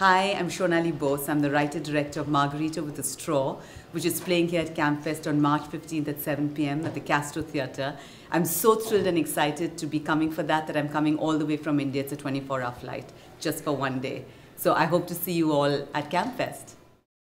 Hi, I'm Shonali Bose. I'm the writer-director of Margarita with a Straw, which is playing here at CAAMFest on March 15th at 7 p.m. at the Castro Theatre. I'm so thrilled and excited to be coming for that that I'm coming all the way from India. It's a 24-hour flight just for one day. So I hope to see you all at CAAMFest.